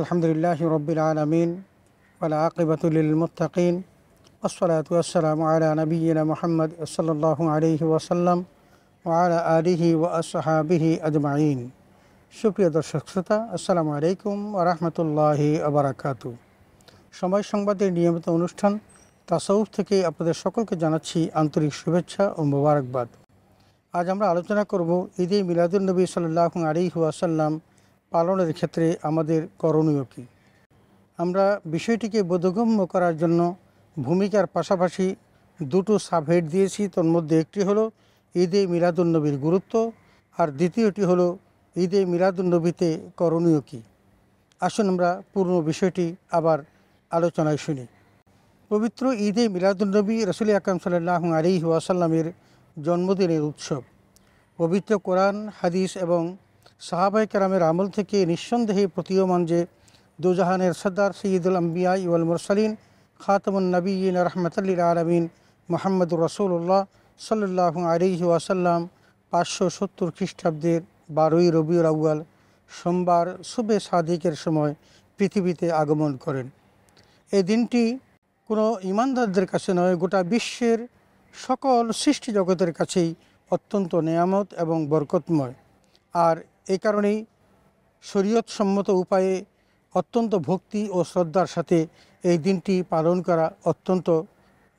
আলহামদুলিল্লাহ রবিল আলমিন ওলা আকিবাতুলমতাকিন আসসালাতু আসসালামু আলা নবীনা মোহাম্মদ সাল্লাহ আলহি ওয়াসাল্লাম ওয়ালা আলিহি ও আসহাবিহি আজমাইন সুপ্রিয় দর্শক শ্রোতা, আসসালামু আলাইকুম ওরহমতুল্লাহি আবরাকাতু সময় সংবাদের নিয়মিত অনুষ্ঠান তাসাউফ থেকে আপনাদের সকলকে জানাচ্ছি আন্তরিক শুভেচ্ছা ও মোবারকবাদ। আজ আমরা আলোচনা করব ঈদে মিলাদুলনবী সাল্লাহ আলী ওয়াসাল্লাম পালনের ক্ষেত্রে আমাদের করণীয় কী? আমরা বিষয়টিকে বোধগম্য করার জন্য ভূমিকার পাশাপাশি দুটো সাবহেড দিয়েছি। তোর মধ্যে একটি হলো ঈদে মিলাদুলনবীর গুরুত্ব আর দ্বিতীয়টি হলো ঈদে মিলাদুলনবীতে করণীয় কী? আসুন আমরা পূর্ণ বিষয়টি আবার আলোচনায় শুনি। পবিত্র ঈদে মিলাদুলনবী রসুল আকরম সাল্লাহ আলী ওয়াসাল্লামের জন্মদিনের উৎসব। পবিত্র কোরআন, হাদিস এবং সাহাবাই কেরামের আমল থেকে নিঃসন্দেহে প্রতীয়মান যে দুজাহানের সর্দার সঈদুল আম্বিয়া ইউল মুরসালিন খাতমুন নবীন রহমতুল্লিল আলমিন মোহাম্মদুর রসুল্লাহ সাল্লাহ আলিহি ওয়াসাল্লাম পাঁচশো সত্তর খ্রিস্টাব্দের বারোই রবিউল আউ্য়াল সোমবার সুবে সাদিকের সময় পৃথিবীতে আগমন করেন। এই দিনটি কোনো ইমানদারদের কাছে নয়, গোটা বিশ্বের সকল সৃষ্টি জগতের কাছেই অত্যন্ত নেয়ামত এবং বরকতময়। আর এই কারণেই শরীয়তসম্মত উপায়ে অত্যন্ত ভক্তি ও শ্রদ্ধার সাথে এই দিনটি পালন করা অত্যন্ত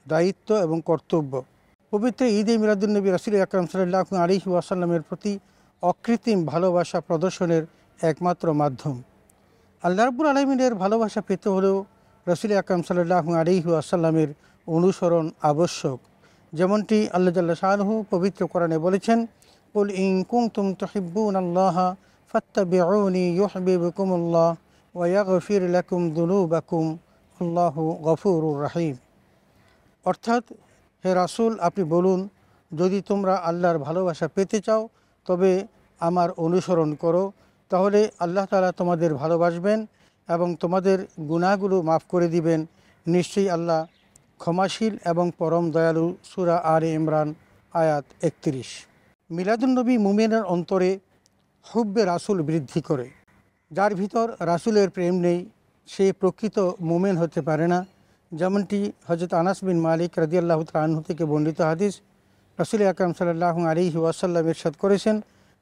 দায়িত্ব এবং কর্তব্য। পবিত্র ঈদে মিরাদুলনবী রাসুল আকরম সাল্লাহ আলী ওয়াসাল্লামের প্রতি অকৃত্রিম ভালোবাসা প্রদর্শনের একমাত্র মাধ্যম। আল্লাহ রব্বুল আলমিনের ভালোবাসা পেতে হলেও রসুল আকরম সাল্লাহ আলী আসাল্লামের অনুসরণ আবশ্যক। যেমনটি আল্লাহ শাহরুহু পবিত্র কোরআনে বলেছেন কুল ইং কুং তুম তহিব্বুন আল্লাহ ফত্তাবিউনি ইউহবিবকুমুল্লাহ ওয়াগফির লাকুম দুনুবাকুম আল্লাহ গফুরুর রাহিম অর্থাৎ হে রাসুল, আপনি বলুন, যদি তোমরা আল্লাহর ভালোবাসা পেতে চাও, তবে আমার অনুসরণ করো, তাহলে আল্লাহ তালা তোমাদের ভালোবাসবেন এবং তোমাদের গুণাগুলো মাফ করে দিবেন। নিশ্চয়ই আল্লাহ ক্ষমাশীল এবং পরম দয়ালু সুরা আর ইমরান আয়াত একত্রিশ। মিলাদুলনবী মুমিনের অন্তরে হুব্বে রাসুল বৃদ্ধি করে। যার ভিতর রাসুলের প্রেম নেই, সে প্রকৃত মুমেন হতে পারে না। যেমনটি হজরত আনাস বিন মালিক রদিয়াল্লাহ তালু থেকে বর্ণিত হাদিস, রসুল আকরম সাল্লাহ আলী ওয়াসাল্লাম ইরশাদ করেছেন,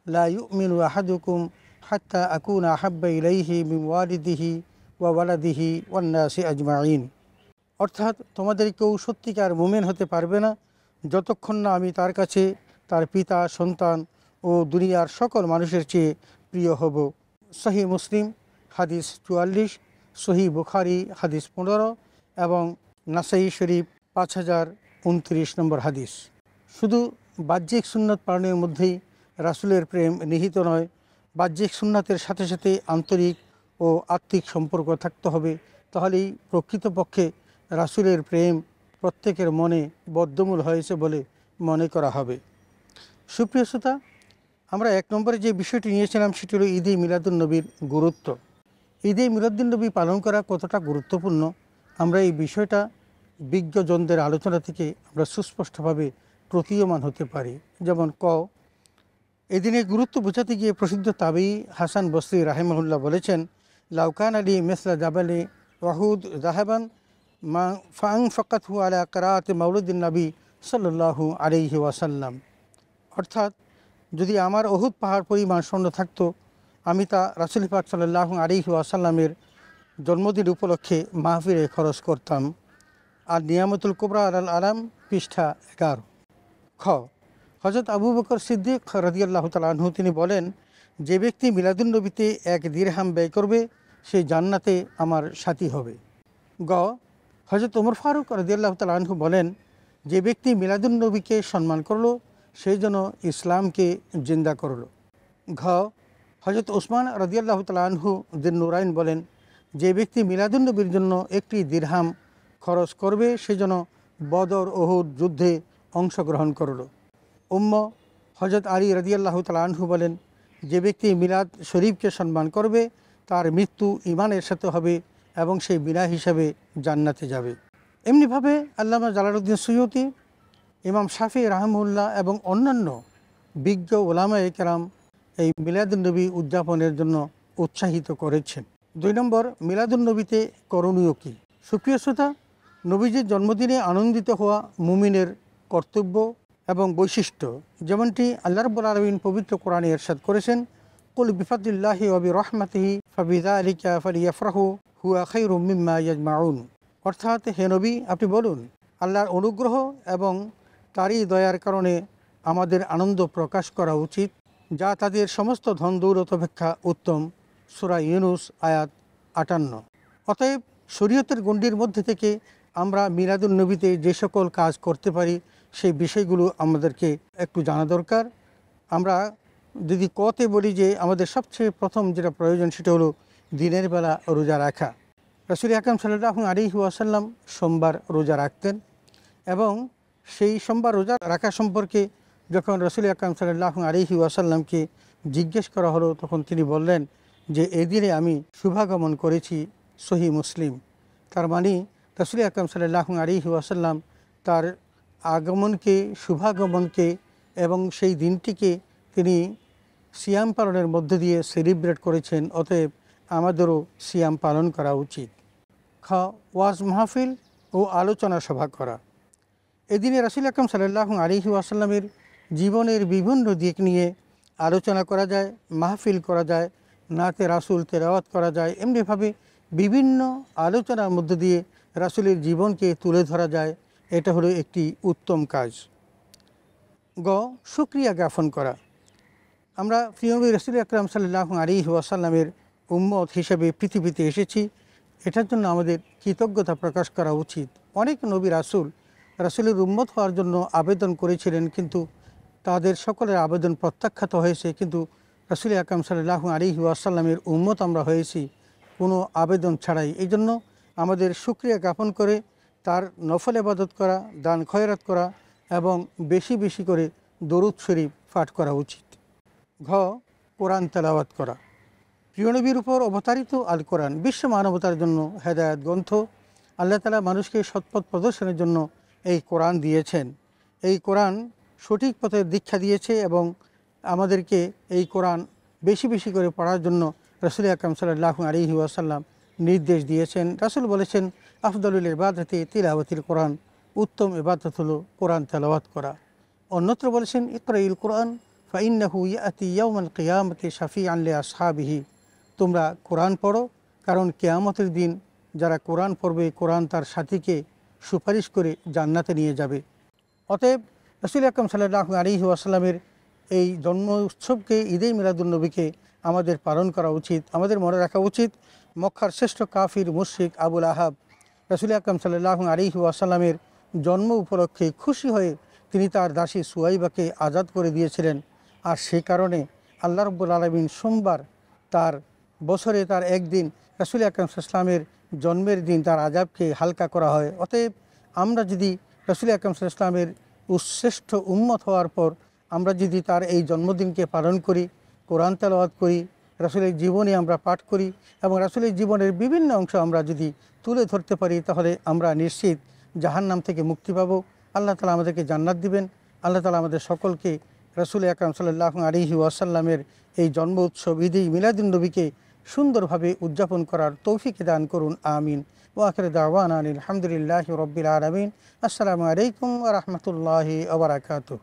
লা ইউমিনু আহাদুকুম হাত্তা আকুন আহাব্বা ইলাইহি মিম ওয়ালিদিহি ওয়া ওয়ালাদিহি ওয়ান্নাসি আজমাইন অর্থাৎ তোমাদের কেউ সত্যিকার মুমেন হতে পারবে না, যতক্ষণ না আমি তার কাছে তার পিতা, সন্তান ও দুনিয়ার সকল মানুষের চেয়ে প্রিয় হব। সহি মুসলিম, হাদিস চুয়াল্লিশ, সহি বুখারি, হাদিস পনেরো এবং নাসাই শরীফ পাঁচ হাজার উনত্রিশ নম্বর হাদিস। শুধু বাহ্যিক সুন্নত পালনের মধ্যেই রাসুলের প্রেম নিহিত নয়, বাহ্যিক সুন্নাতের সাথে সাথে আন্তরিক ও আত্মিক সম্পর্ক থাকতে হবে। তাহলেই প্রকৃতপক্ষে রাসুলের প্রেম প্রত্যেকের মনে বদ্ধমূল হয়েছে বলে মনে করা হবে। সুপ্রিয় শ্রোতা, আমরা এক নম্বরে যে বিষয়টি নিয়েছিলাম সেটি হলো ঈদে মিলাদুলনবীর গুরুত্ব। ঈদে মিলাদুলনবী পালন করা কতটা গুরুত্বপূর্ণ, আমরা এই বিষয়টা বিজ্ঞজনদের আলোচনা থেকে আমরা সুস্পষ্টভাবে প্রতীয়মান হতে পারি। যেমন ক, এদিনের গুরুত্ব বোঝাতে গিয়ে প্রসিদ্ধ তাবেই হাসান বসরি রাহেমহুল্লাহ বলেছেন লাউকান আলী মেসলা জাবালে ওয়াহুদ জাহাবান মা ফাং ফকাত হু আলা করাত মাউলুদ্দিন নবী সাল্লাহু আলিহি ওয়াসাল্লাম। অর্থাৎ যদি আমার অহুদ পাহাড় পরিমাণ স্বর্ণ থাকতো, আমি তা রাসুল পাক সাল্লাহ আলিহি ওয়াসাল্লামের জন্মদিন উপলক্ষে মাহফিরে খরচ করতাম। আর নিয়ামতুল কুবরা আল আলাম পৃষ্ঠা এগারো। খ। হজরত আবু বকর সিদ্দিক রদিয়াল্লাহ তালাহু তিনি বলেন, যে ব্যক্তি মিলাদুলনবীতে এক দীরহাম ব্যয় করবে, সে জান্নাতে আমার সাথী হবে। গ। হজরত ওমর ফারুক রদিয়াল্লাহ তালাহু বলেন, যে ব্যক্তি মিলাদুলনবীকে সম্মান করল সেই জন্য ইসলামকে জিন্দা করল। ঘ হজরত ওসমান রদিয়াল্লাহ তালাহু দিন নুরাইন বলেন, যে ব্যক্তি মিলাদুন্নবীর জন্য একটি দীর্হাম খরচ করবে, সে যেন বদর ওহুদ যুদ্ধে অংশগ্রহণ করল। উম্ম হজরত আলী রদিয়াল্লাহ তালাহু বলেন, যে ব্যক্তি মিলাদ শরীফকে সম্মান করবে, তার মৃত্যু ইমানের সাথে হবে এবং সেই বিনা হিসাবে জান্নাতে যাবে। এমনিভাবে আল্লামা জালালউদ্দিন সৈয়দি ইমাম শাফি রাহমুল্লাহ এবং অন্যান্য বিজ্ঞ ওলামা একরাম এই মিলাদুলনবী উদযাপনের জন্য উৎসাহিত করেছেন। দুই নম্বর মিলাদুলনবীতে করণীয় কী? সুপ্রিয় শ্রোতা, নবীজির জন্মদিনে আনন্দিত হওয়া মুমিনের কর্তব্য এবং বৈশিষ্ট্য যেমনটি আল্লাহ রব্বুল আলমিন পবিত্র কোরআনে এরশাদ করেছেন, কুল বিফাদুল্লাহি অবি রহমাতিহি ফাবিদা আলিকা ফালিয়াফরাহু, হুয়া খৈরুম মিম্মা ইয়াজমাউন। অর্থাৎ হে নবী, আপনি বলুন, আল্লাহর অনুগ্রহ এবং তারই দয়ার কারণে আমাদের আনন্দ প্রকাশ করা উচিত, যা তাদের সমস্ত ধন দৌলত অপেক্ষা উত্তম। সুরা ইউনুস, আয়াত আটান্ন। অতএব শরীয়তের গণ্ডির মধ্যে থেকে আমরা মিলাদুল নবীতে যে সকল কাজ করতে পারি, সেই বিষয়গুলো আমাদেরকে একটু জানা দরকার। আমরা যদি কতে বলি যে আমাদের সবচেয়ে প্রথম যেটা প্রয়োজন, সেটা হলো দিনের বেলা রোজা রাখা। রসুল আকাম সাল্লাহ আলী ওয়াসাল্লাম সোমবার রোজা রাখতেন এবং সেই সোমবার রোজা রাখা সম্পর্কে যখন রসুল আকাম সাল্লাহ আলিহি ওয়াসাল্লামকে জিজ্ঞেস করা হলো, তখন তিনি বললেন যে, এদিনে আমি শুভাগমন করেছি সহি মুসলিম। তার মানে রসুল আকাম সাল্লাহ আলিহি ওয়াসাল্লাম তার আগমনকে, শুভাগমনকে এবং সেই দিনটিকে তিনি সিয়াম পালনের মধ্য দিয়ে সেলিব্রেট করেছেন, অতএব আমাদেরও সিয়াম পালন করা উচিত। খ, ওয়াজ মাহফিল ও আলোচনা সভা করা। এদিনে রাসুল আকরম সাল্লাহ আলিহি আসাল্লামের জীবনের বিভিন্ন দিক নিয়ে আলোচনা করা যায়, মাহফিল করা যায়, নাতে রাসুল তেরাওয়াত করা যায়, এমনিভাবে বিভিন্ন আলোচনার মধ্য দিয়ে রাসুলের জীবনকে তুলে ধরা যায়। এটা হলো একটি উত্তম কাজ। গ সুক্রিয়া জ্ঞাপন করা। আমরা প্রিয়বী রসুল আকরাম সাল্লাহ আলী ওয়াসাল্লামের উম্মত হিসেবে পৃথিবীতে এসেছি। এটার জন্য আমাদের কৃতজ্ঞতা প্রকাশ করা উচিত। অনেক নবী রাসুল রাসুলের উম্মত হওয়ার জন্য আবেদন করেছিলেন, কিন্তু তাদের সকলের আবেদন প্রত্যাখ্যাত হয়েছে। কিন্তু রাসুল আকাম সাল্লাহ আলী ওয়াসাল্লামের উম্মত আমরা হয়েছি, কোনো আবেদন ছাড়াই। এই জন্য আমাদের সুক্রিয়া জ্ঞাপন করে তার নফল আবাদত করা, দান খয়রাত করা এবং বেশি বেশি করে দরুদ শরীফ পাঠ করা উচিত। ঘ, কোরআন তেলাওয়াত করা। প্রিয়নবীর উপর অবতারিত আল কোরআন বিশ্ব মানবতার জন্য হেদায়ত গ্রন্থ। আল্লাহ তালা মানুষকে সৎপথ প্রদর্শনের জন্য এই কোরআন দিয়েছেন। এই কোরআন সঠিক পথে দীক্ষা দিয়েছে এবং আমাদেরকে এই কোরআন বেশি বেশি করে পড়ার জন্য রসুল আকরম সাল্লাহ আলহি আসাল্লাম নির্দেশ দিয়েছেন। রাসুল বলেছেন আফদুল ইবাদতে তিলাওয়াতির কোরআন উত্তম ইবাদত হলো কোরআন তেলাওয়াত করা। অন্যত্র বলেছেন, ইকরাইল কোরআন, ফাইন্নাহু ইয়াতি ইয়াউমাল কিয়ামতে শাফি আনলে আসহাবিহি তোমরা কোরআন পড়ো, কারণ কেয়ামতের দিন যারা কোরআন পড়বে, কোরআন তার সাথীকে সুপারিশ করে জান্নাতে নিয়ে যাবে। অতএব রসুল আকরম সাল্লাহ আলী আসাল্লামের এই জন্ম উৎসবকে ঈদে মিলাদুলনবীকে আমাদের পালন করা উচিত, আমাদের মনে রাখা উচিত। মক্কার শ্রেষ্ঠ কাফির মুশিক আবুল আহাব রসুল আকরম সাল্লাহ আলী আসাল্লামের জন্ম উপলক্ষে খুশি হয়ে তিনি তার দাসী সুয়াইবাকে আজাদ করে দিয়েছিলেন। আর সে কারণে আল্লাহ রব্বুল আলমিন সোমবার তার বছরে তার একদিন রাসুল আকরম ইসলামের জন্মের দিন তার আজাবকে হালকা করা হয়। অতএব আমরা যদি রসুল আকরম ইসলামের উচ্ছেষ্ঠ উন্মত হওয়ার পর আমরা যদি তার এই জন্মদিনকে পালন করি, কোরআন তেলাওয়াত করি, রাসুলের জীবনী আমরা পাঠ করি এবং রাসুলের জীবনের বিভিন্ন অংশ আমরা যদি তুলে ধরতে পারি, তাহলে আমরা নিশ্চিত জাহান্নাম থেকে মুক্তি পাব। আল্লাহ তালা আমাদেরকে জান্নাত দিবেন। আল্লাহ তালা আমাদের সকলকে রসুল আকরাম সাল্লাহ আলিহি ওয়াসাল্লামের এই জন্ম উৎসব ঈদ মিলাদিন নবীকে সুন্দরভাবে উদযাপন করার তৌফিক দান করুন, আমিন। ওয়াকের দাওয়ান আলহামদুলিল্লাহ রবিল আলমিন। আসসালামু আলাইকুম রহমতুল্লাহ আবরাকাতু